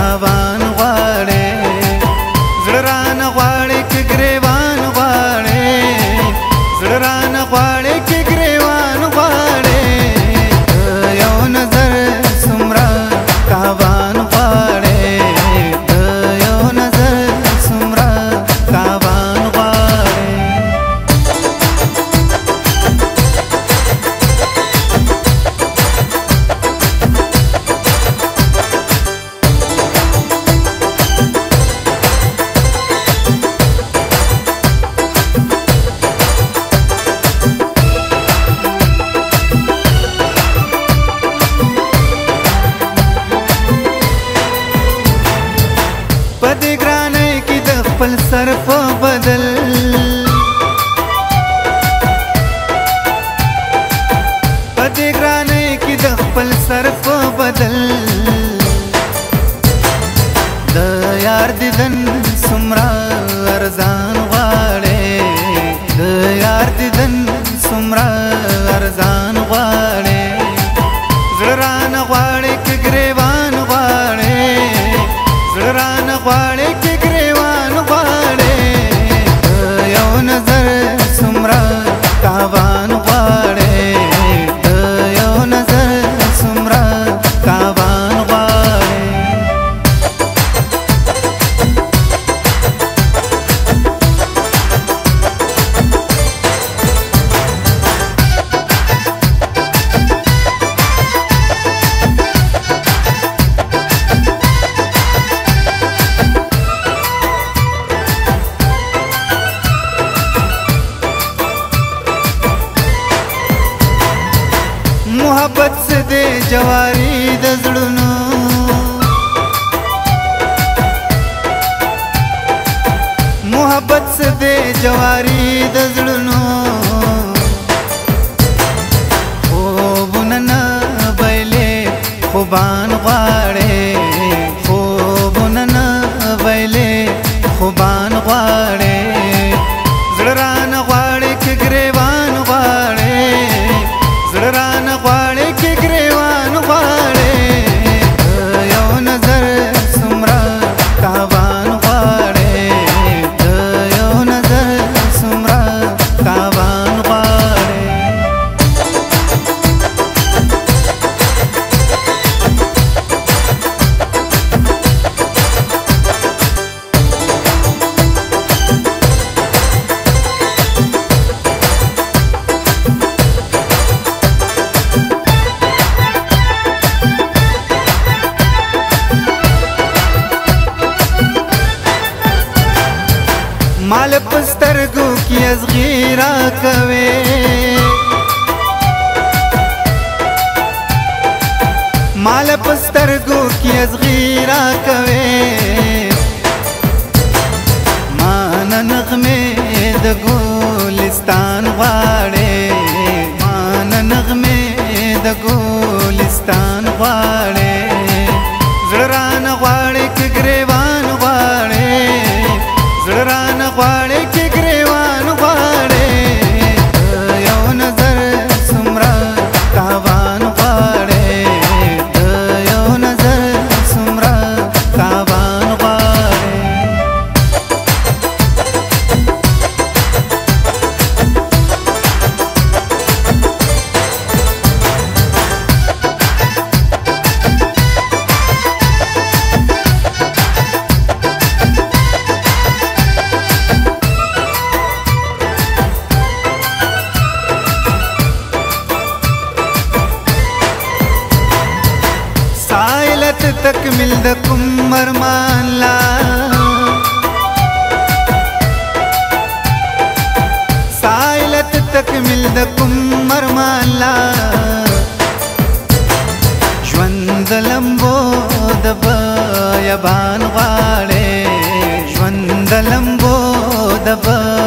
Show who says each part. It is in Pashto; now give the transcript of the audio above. Speaker 1: estava خپل سر په بدل پدې ګرانه کې د خپل سر په بدل د یار دیدن سمرا ارزان غاړې د یار دیدن جواری د زړونو محبت څه دی جواری د زړونو خوبونه نه بایلې خوبان غواړې مال پسترګو کې ازغیرا کوي شامل د کوم مرمان لا سائلت تکمل د کوم مرمان لا ژوند لمبو د بیابان غاړې ژوند لمبو د بیابان